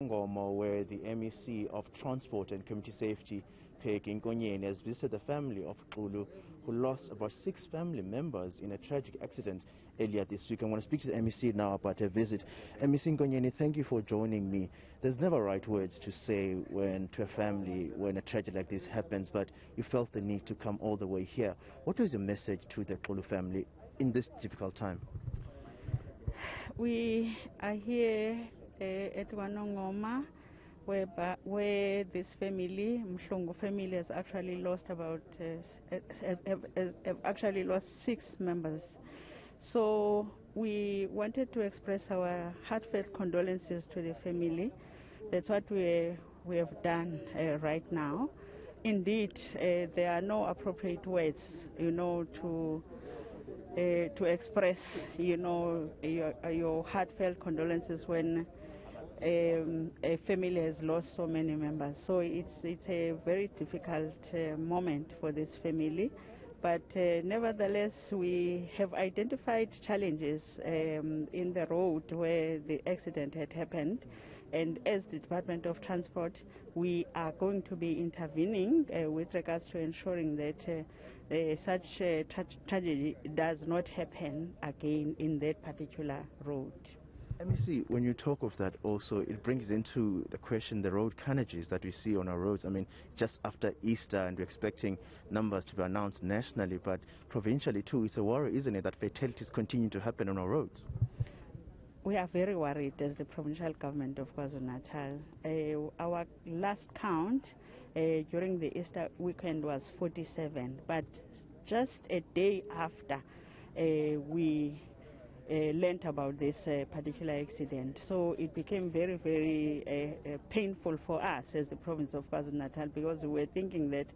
Ngoma, where the MEC of Transport and Community Safety, Peg Nkonyeni, has visited the family of Kulu, who lost about six family members in a tragic accident earlier this week. I want to speak to the MEC now about her visit. MEC Nkonyeni, thank you for joining me. There's never right words to say when to a family when a tragedy like this happens, but you felt the need to come all the way here. What was your message to the Kulu family in this difficult time? We are here uh, at Kwanongoma, where, where this family, Mshongo family, has actually lost about have, have, have actually lost six members. So we wanted to express our heartfelt condolences to the family. That's what we we have done uh, right now. Indeed, uh, there are no appropriate words, you know, to uh, to express, you know, your, your heartfelt condolences when um, a family has lost so many members. So it's it's a very difficult uh, moment for this family. But uh, nevertheless, we have identified challenges um, in the road where the accident had happened. And as the Department of Transport, we are going to be intervening uh, with regards to ensuring that uh, uh, such uh, tra- tragedy does not happen again in that particular road. MEC, when you talk of that also, it brings into the question the road carnages that we see on our roads. I mean, just after Easter, and we're expecting numbers to be announced nationally, but provincially too, it's a worry, isn't it, that fatalities continue to happen on our roads? We are very worried as the provincial government of KwaZulu-Natal. Uh, our last count uh, during the Easter weekend was 47, but just a day after uh, we learned about this uh, particular accident. So it became very, very uh, uh, painful for us as the province of KwaZulu-Natal because we were thinking that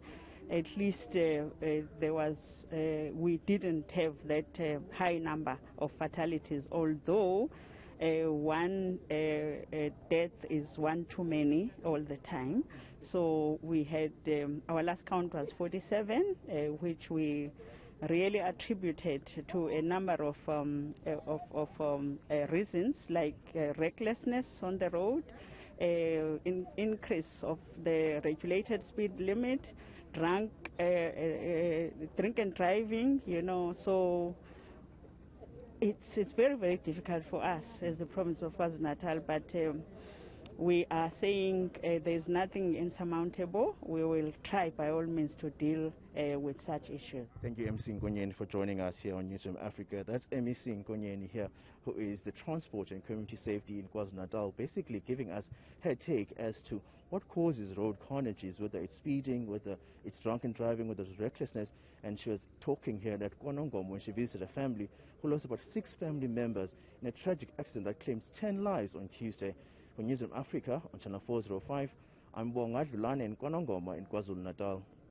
at least uh, uh, there was, uh, we didn't have that uh, high number of fatalities, although uh, one uh, uh, death is one too many all the time. So we had, um, our last count was 47, uh, which we really attributed to a number of, um, uh, of, of um, uh, reasons like uh, recklessness on the road, uh, in, increase of the regulated speed limit, drunk, drink and driving, you know, so it's, it's very, very difficult for us as the province of KwaZulu-Natal, but um, we are saying uh, there's nothing insurmountable. We will try by all means to deal uh, with such issues. Thank you, MEC Nkonyeni, for joining us here on Newzroom Afrika. That's MEC Nkonyeni here, who is the Transport and Community Safety in KwaZulu-Natal, basically giving us her take as to what causes road carnages, whether it's speeding, whether it's drunken driving, whether it's recklessness. And she was talking here at Kwanongoma when she visited a family who lost about six family members in a tragic accident that claims 10 lives on Tuesday. For Newzroom Afrika on Channel 405, I'm Bonga Dlulane in Kwanongoma in KwaZulu-Natal.